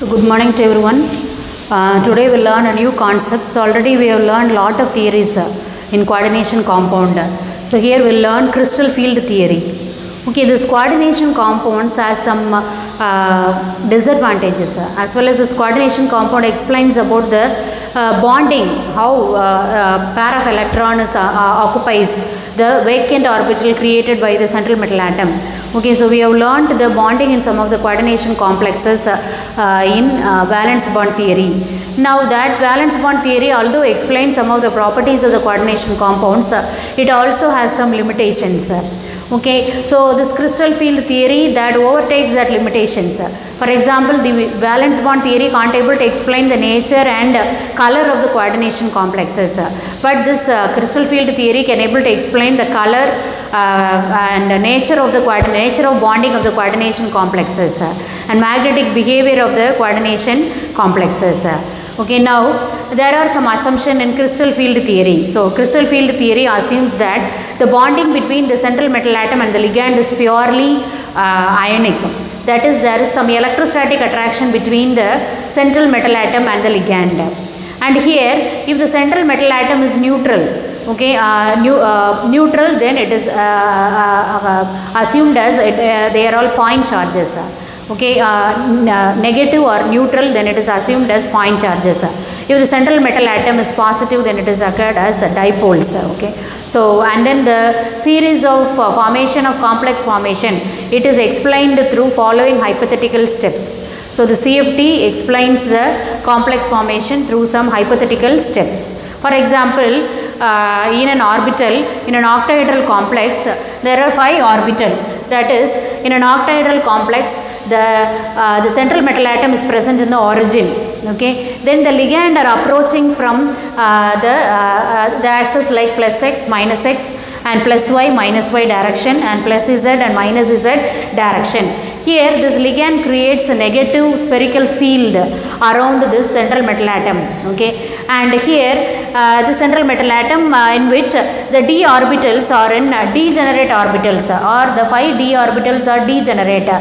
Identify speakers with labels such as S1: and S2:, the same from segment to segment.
S1: Good morning to everyone. Uh, today we'll learn a new concept. So already we have learned a lot of theories uh, in coordination compound. So here we'll learn crystal field theory. Okay, this coordination compounds has some uh, disadvantages uh, as well as this coordination compound explains about the uh, bonding, how uh, pair of electrons occupies the vacant orbital created by the central metal atom. Okay, so we have learned the bonding in some of the coordination complexes uh, uh, in uh, valence bond theory. Now that valence bond theory although explains some of the properties of the coordination compounds, uh, it also has some limitations. Okay, so this crystal field theory that overtakes that limitations. For example, the valence bond theory can't able to explain the nature and color of the coordination complexes. But this uh, crystal field theory can able to explain the color uh, and nature of the nature of bonding of the coordination complexes and magnetic behavior of the coordination complexes. Okay, now there are some assumption in crystal field theory. So crystal field theory assumes that the bonding between the central metal atom and the ligand is purely uh, ionic. That is, there is some electrostatic attraction between the central metal atom and the ligand. And here, if the central metal atom is neutral, okay uh, new, uh, neutral then it is uh, uh, assumed as it, they are all point charges okay uh, uh, negative or neutral then it is assumed as point charges if the central metal atom is positive then it is occurred as dipoles okay so and then the series of uh, formation of complex formation it is explained through following hypothetical steps so the CFT explains the complex formation through some hypothetical steps. For example, uh, in an orbital, in an octahedral complex, there are five orbital. That is, in an octahedral complex, the, uh, the central metal atom is present in the origin. Okay, then the ligand are approaching from uh, the, the axis like plus x, minus x, and plus y, minus y direction, and plus z and minus z direction. Here this ligand creates a negative spherical field around this central metal atom. Okay, and here uh, the central metal atom uh, in which the d orbitals are in uh, degenerate orbitals or the 5 d orbitals are degenerate.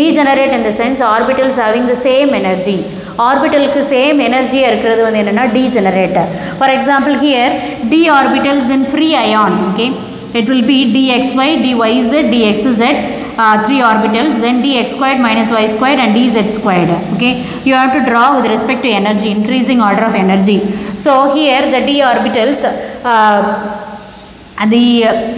S1: Degenerate in the sense orbitals having the same energy. ஆர்பிட்டலுக்கு same எனர்ஜியாக இருக்கிறது வந்து என்னென்னா degenerate for example here d orbitals in free ion okay it will B dxy, dyz, dxz uh, three orbitals then dx squared minus y squared and dz squared okay? You have to draw with respect to energy increasing order of energy. So here the d orbitals uh, the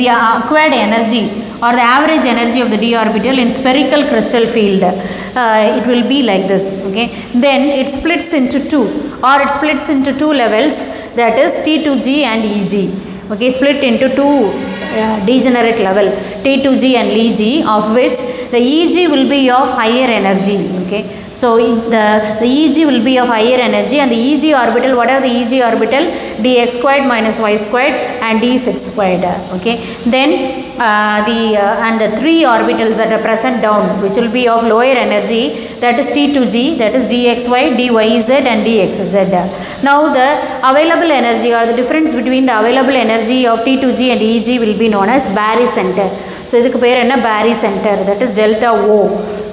S1: the acquired energy or the average energy of the d orbital in spherical crystal field uh, it will be like this okay? Then it splits into two or it splits into two levels that is t2g and eg okay? Split into two uh, degenerate level T2G and Eg of which the Eg will be of higher energy okay so the the Eg will be of higher energy and the Eg orbital what are the Eg orbital? Dx squared minus y squared and dz squared okay? Then uh, the uh, and the three orbitals that are present down which will be of lower energy that is T2G that is dxy dyz and dxz. Now the available energy or the difference between the available energy of T2G and Eg will be known as Barry center so இதுக்கு பேர் என்ன Barry center that is delta O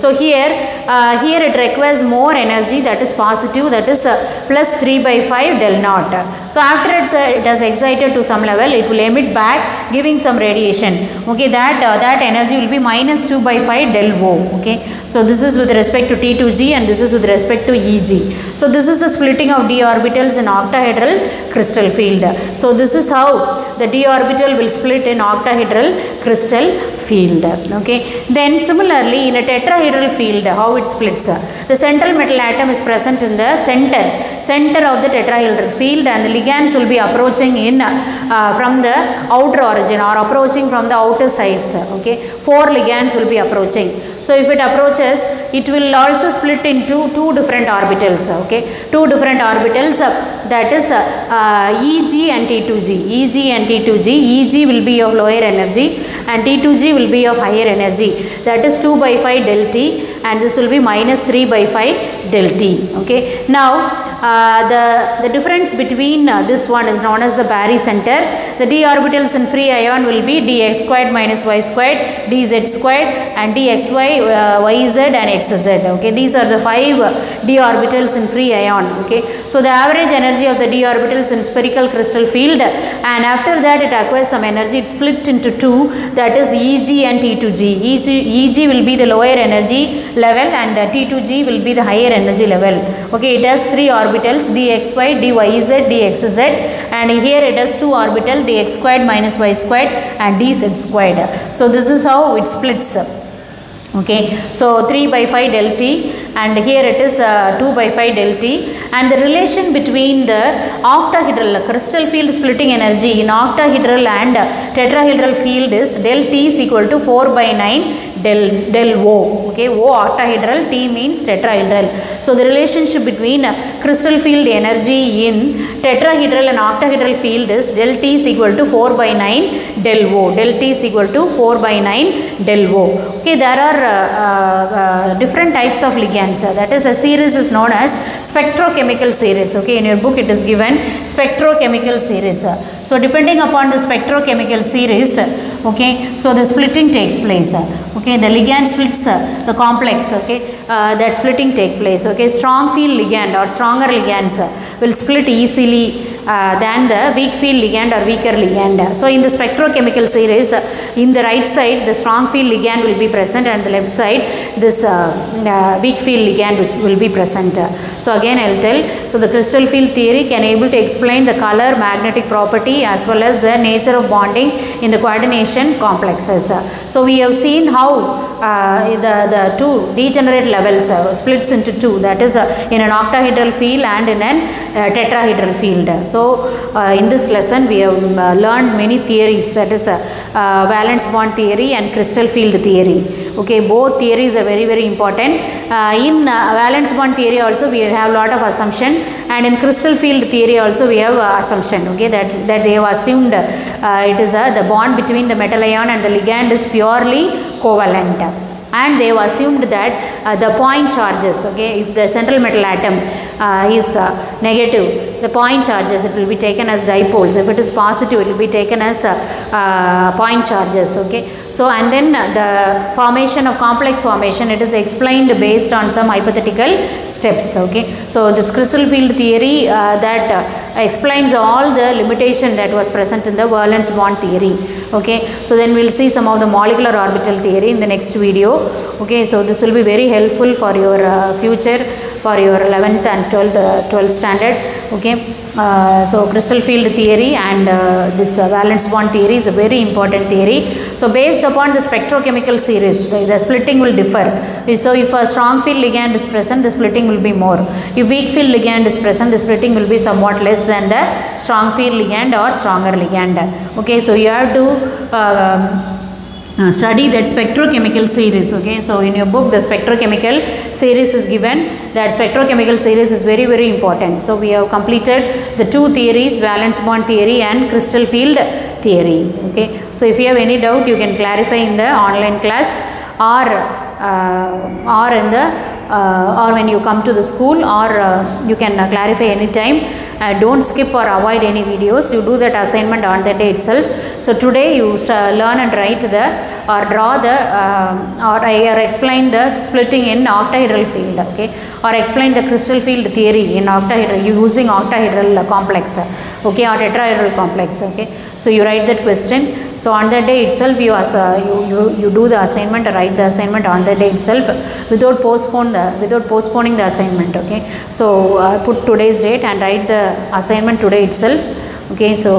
S1: so here uh, here it requires more energy that is positive that is uh, plus 3 by 5 del naught so after it's, uh, it has excited to some level it will emit back giving some radiation okay that uh, that energy will be minus 2 by 5 del O okay so this is with respect to T2G and this is with respect to Eg so this is the splitting of d orbitals in octahedral crystal field so this is how the d orbital will split in octahedral crystal field. Okay? Then similarly in a tetrahedral field how it splits? The central metal atom is present in the center. Center of the tetrahedral field and the ligands will be approaching in uh, from the outer origin or approaching from the outer sides. Okay? Four ligands will be approaching so if it approaches it will also split into two different orbitals okay? Two different orbitals uh, that is uh, uh, Eg and T2G Eg and T2G Eg will be of lower energy and T2G will be of higher energy. That is 2 by 5 del T and this will be minus 3 by 5 del T okay? Now the, the difference between uh, this one is known as the barycenter. The d orbitals in free ion will be dx squared minus y squared, dz squared and dxy, uh, yz and xz. Okay, these are the five uh, d orbitals in free ion. Okay, so the average energy of the d orbitals in spherical crystal field and after that it acquires some energy. It split into two that is Eg and T2g. Eg, Eg will be the lower energy level and uh, T2g will be the higher energy level. Okay, it has three orbitals dxy, dyz, dxz and here it has two orbital dx squared minus y squared and dz squared. So this is how it splits. Okay, so 3 by 5 del t and here it is uh, 2 by 5 del t and the relation between the octahedral crystal field splitting energy in octahedral and tetrahedral field is del t is equal to 4 by 9 del del O. Okay, O octahedral, T means tetrahedral. So the relationship between crystal field energy in tetrahedral and octahedral field is del T is equal to 4 by 9 del O. Del T is equal to 4 by 9 del O. Okay, there are uh, uh, uh, different types of ligands. That is a series is known as spectrochemical series. Okay, in your book it is given spectrochemical series. So depending upon the spectrochemical series, okay, so the splitting takes place. Okay, the ligand splits the complex. Okay, uh, that splitting take place. Okay, strong field ligand or stronger ligands uh, will split easily uh, than the weak field ligand or weaker ligand. So in the spectrochemical series, uh, in the right side the strong field ligand will be present and the left side this uh, uh, weak field ligand is, will be present. So again I will tell, so the crystal field theory can able to explain the color magnetic property as well as the nature of bonding in the coordination complexes. So we have seen how uh, the, the two degenerate levels splits into two that is in an octahedral field and in an tetrahedral field. So uh, in this lesson we have uh, learned many theories that is uh, uh, valence bond theory and crystal field theory. Okay, both theories are very very important. In valence bond theory also we have a lot of assumption and in crystal field theory also we have assumption okay that that they have assumed it is the, the bond between the metal ion and the ligand is purely covalent and they have assumed that uh, the point charges okay if the central metal atom uh, is uh, negative the point charges it will be taken as dipoles. If it is positive it will be taken as uh, uh, point charges okay. So and then uh, the formation of complex formation it is explained based on some hypothetical steps okay. So this crystal field theory that explains all the limitation that was present in the valence bond theory okay? So then we'll see some of the molecular orbital theory in the next video okay? So this will be very helpful for your uh, future for your 11th and 12th, uh, 12th standard okay uh, so crystal field theory and uh, this uh, valence bond theory is a very important theory. So based upon the spectrochemical series the, the splitting will differ. So if a strong field ligand is present the splitting will be more. If weak field ligand is present the splitting will be somewhat less than the strong field ligand or stronger ligand. Okay so you have to um, uh, study that spectrochemical series okay? So in your book the spectrochemical series is given. That spectrochemical series is very very important. So we have completed the two theories valence bond theory and crystal field theory okay? So if you have any doubt you can clarify in the online class or uh, or in the uh, or when you come to the school or uh, you can uh, clarify anytime uh, don't skip or avoid any videos. You do that assignment on the day itself. So today you learn and write the or draw the uh, or, I- or explain the splitting in octahedral field okay? Or explain the crystal field theory in octahedral using octahedral complex okay or tetrahedral complex okay so you write that question. So on that day itself you as you, you you do the assignment write the assignment on the day itself without postpone the without postponing the assignment okay? So uh, put today's date and write the assignment today itself okay? So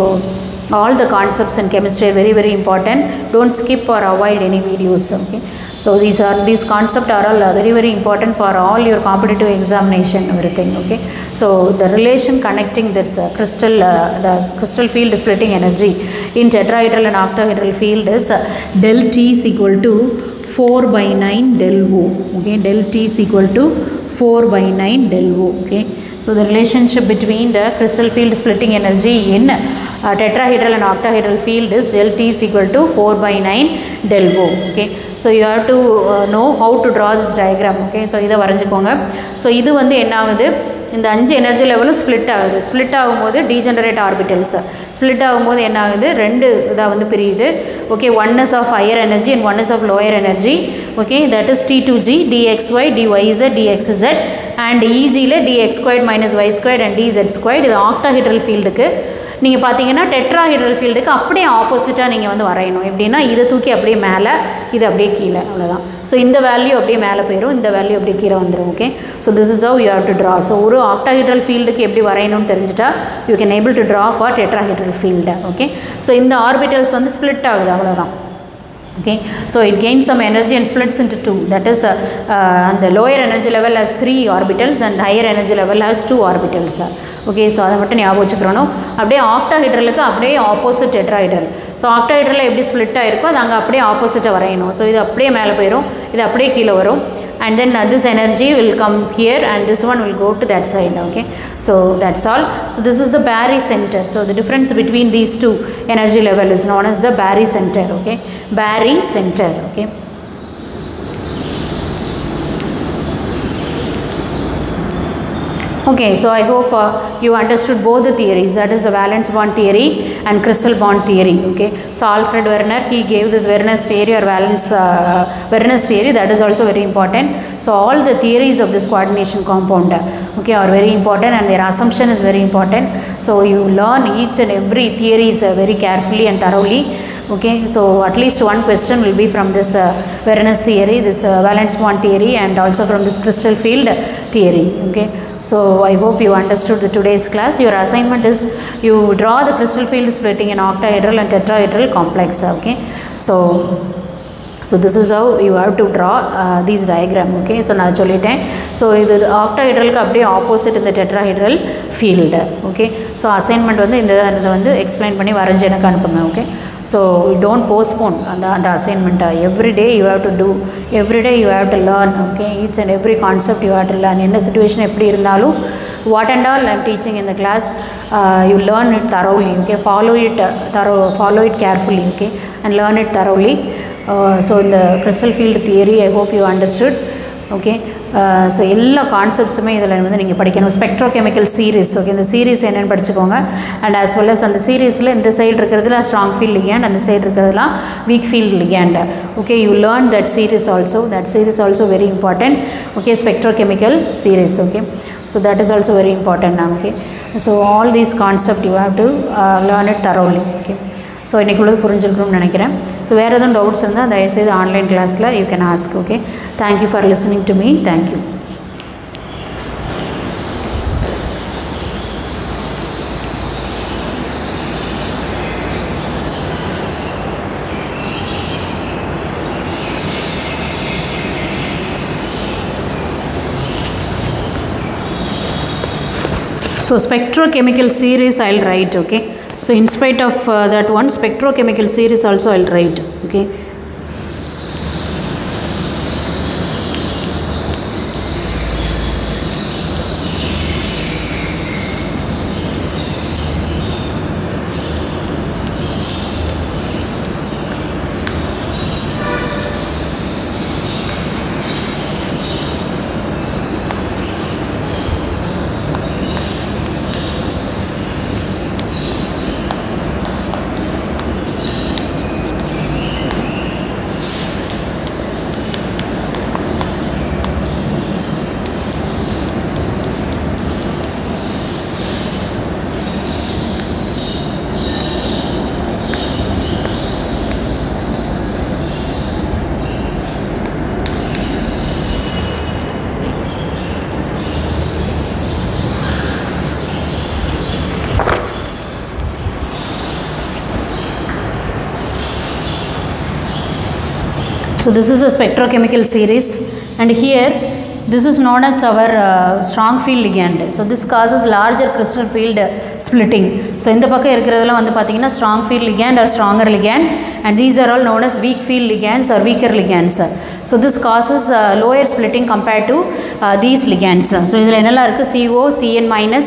S1: all the concepts in chemistry are very very important. Don't skip or avoid any videos okay so these are these concepts are all uh, very very important for all your competitive examination everything okay? So the relation connecting this uh, crystal uh, the crystal field splitting energy in tetrahedral and octahedral field is del t is equal to 4 by 9 del O okay? Del t is equal to 4 by 9 del O okay? So the relationship between the crystal field splitting energy in uh, tetrahedral and octahedral field is del t is equal to 4 by 9 del O okay? So you have to uh, know how to draw this diagram okay? So இதை வரைஞ்சிக்கோங்க. So இது வந்து என்ன ஆகுது? இந்த அஞ்சு energy லெவலும் split ஆகுது. Split ஆகும்போது டீஜெனரேட் ஆர்பிட்டல்ஸ் ஸ்ப்ளிட் ஆகும்போது என்ன ஆகுது? ரெண்டு இதாக வந்து பிரியுது. Okay one is of higher energy and one is of lower energy okay that is t two g dxy dyz dxz and இஜியில் dx squared minus y squared and dz squared இது octahedral ஃபீல்டுக்கு நீங்கள் பார்த்தீங்கன்னா tetrahedral ஃபீல்டுக்கு அப்படியே ஆப்போசிட்டாக நீங்கள் வந்து வரையணும். எப்படின்னா இதை தூக்கி அப்படியே மேலே இது அப்படியே கீழே அவ்வளோதான் ஸோ இந்த வேல்யூ அப்படியே மேலே போயிடும் இந்த வேல்யூ அப்படியே கீழே வந்துடும் okay so this is how you how to draw so ஒரு ஆக்டாஹைட்ரல் ஃபீல்டுக்கு எப்படி வரையணும்னு தெரிஞ்சுட்டா you can able to draw for tetrahedral field okay so இந்த ஆர்பிட்டல்ஸ் வந்து ஸ்ப்ளிட் ஆகுது அவ்வளோதான் okay? So it gains some energy and splits into two. That is uh, uh, and the lower energy level has three orbitals and higher energy level has two orbitals okay so அதை மட்டும் ஞாபகம் வச்சுக்கிறணும் அப்படியே ஆக்டாஹைட்ரலுக்கு அப்படியே opposite tetrahedral so ஆக்டாஹைட்ரலில் எப்படி split ஆகிருக்கோ அது அங்கே அப்படியே ஆப்போசிட்டை வரையணும். ஸோ இது அப்படியே மேலே போயிடும் இது அப்படியே கீழே வரும். And then uh, this energy will come here and this one will go to that side okay? So that's all. So this is the barycenter. So the difference between these two energy level is known as the barycenter okay? barycenter okay Okay, so I hope uh, you understood both the theories that is the valence bond theory and crystal bond theory. Okay, so Alfred Werner he gave this Werner's theory or valence uh, Werner's theory that is also very important. So all the theories of this coordination compound okay are very important and their assumption is very important. So you learn each and every theories uh, very carefully and thoroughly okay so at least one question will be from this uh, Werner's theory this uh, valence bond theory and also from this crystal field theory okay so i hope you understood the today's class your assignment is you draw the crystal field splitting in octahedral and tetrahedral complex okay so so this is how you have to draw these diagram okay so நான் சொல்லிட்டேன் so இது ஆக்டாஹைட்ரலுக்கு அப்படியே opposite இந்த tetrahedral field okay so assignment வந்து இந்த இதை வந்து எக்ஸ்பிளைன் பண்ணி வரைஞ்சி எனக்கு அனுப்புங்க ஓகே ஸோ டோன்ட் போஸ்ட்போன் அந்த அந்த அசைன்மெண்ட்டை every day you have to do every day you have to learn okay each and every concept you have to learn என்ன சுச்சுவேஷன் எப்படி இருந்தாலும் what and all I'm teaching இந்த class you learn it thoroughly okay follow it thorough follow it carefully okay and learn it thoroughly so இந்த crystal field theory I hope you understood okay so எல்லா கான்செப்ட்ஸுமே இதில் வந்து நீங்கள் படிக்கணும். Spectro chemical series okay இந்த series என்னென்னு படிச்சுக்கோங்க. அண்ட் ஆஸ் வெல் அஸ் அந்த சீரீஸில் இந்த சைடு இருக்கிறதுல ஸ்ட்ராங் ஃபீல்ட் லிகேண்ட் அந்த சைடு இருக்கிறதுலாம் weak field ligand okay you learn that series also that series also very important okay spectrochemical series okay so that is also very important okay so all these concept you have to learn it thoroughly okay so இன்றைக்கி உள்ளது புரிஞ்சிருக்கணும்னு நினைக்கிறேன் so வேறு எதுவும் doubts இருந்தால் தயவுசெய்து online கிளாஸில் you can ask okay thank you for listening to me thank you So spectrochemical series I'll write, okay. So in spite of uh, that one, spectrochemical series also I'll write, okay. So this is the spectrochemical series and here this is known as our uh, strong field ligand. So this causes larger crystal field splitting. So இந்த பக்கம் இருக்கிறதுல வந்து பார்த்தீங்கன்னா strong field ligand or stronger ligand and these are all known as weak field ligands or weaker ligands. So this causes uh, lower splitting compared to uh, these ligands. So இதில் என்னலாம் CO, CN minus,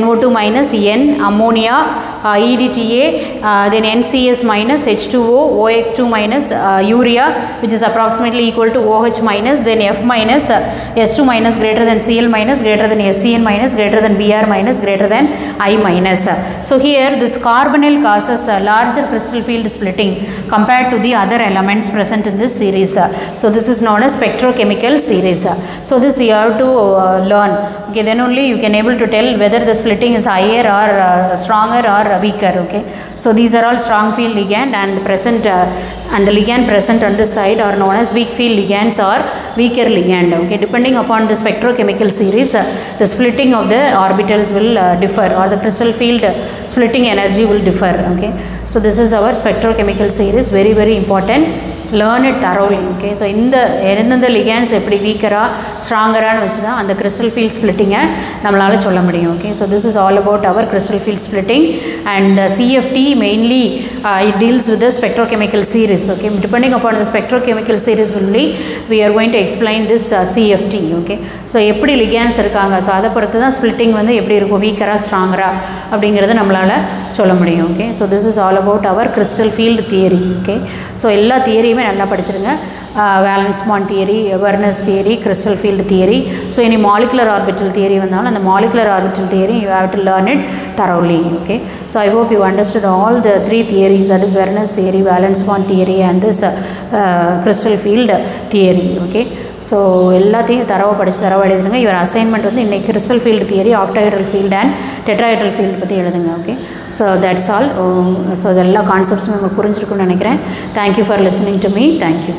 S1: NO2 minus, en, ammonia, uh, EDTA, uh, then NCS minus, H2O, OX2 minus, uh, urea which is approximately equal to OH minus, then F minus, uh, S2 minus greater than Cl minus, greater than SCN minus, greater than Br minus, greater than I minus. So here this carbonyl causes uh, larger crystal field splitting compared to the other elements present in this series. So this is known as spectrochemical series. So this you have to uh, learn. Okay, then only you can able to tell whether the splitting is higher or uh, stronger or weaker. Okay, so these are all strong field ligand and present uh, and the ligand present on this side are known as weak field ligands or weaker ligand. Okay, depending upon the spectrochemical series, uh, the splitting of the orbitals will uh, differ or the crystal field splitting energy will differ. Okay, so this is our spectrochemical series. Very very important. Learn it thoroughly okay so இந்த எந்தெந்த லிகேண்ட்ஸ் எப்படி வீக்கராக ஸ்ட்ராங்கரானு வச்சு தான் அந்த crystal field ஸ்ப்ளிட்டிங்கை நம்மளால் சொல்ல முடியும் okay so this is all about our crystal field splitting and CFT mainly uh, it deals with the spectrochemical series okay depending upon the spectrochemical series only we are going to explain this uh, CFT okay so எப்படி ligands இருக்காங்க so அதை பொறுத்து தான் splitting வந்து எப்படி இருக்கும் வீக்கராக ஸ்ட்ராங்கராக அப்படிங்கிறத நம்மளால் சொல்ல முடியும் okay so this is all about our crystal field theory okay so எல்லா தியரியுமே நல்லா படிச்சிருங்க valence bond theory Werner's theory crystal field theory so இனி மாலிகுலர் ஆர்பிட்டல் தியரி வந்தாலும் அந்த molecular orbital theory you have to learn it thoroughly okay so I hope you understood all the three theories that is Werner's theory valence bond theory and this crystal field theory okay so எல்லாத்தையும் தரவை படித்து தரவை எழுதுங்க இவர் assignment வந்து இன்றைக்கி crystal field theory octahedral field and tetrahedral field பற்றி எழுதுங்க okay so that's all so எல்லா கான்செப்ட்ஸும் உங்களுக்கு புரிஞ்சிருக்குன்னு நினைக்கிறேன். Thank you for listening to me thank you